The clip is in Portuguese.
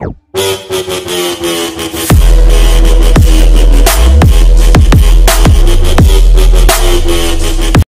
Música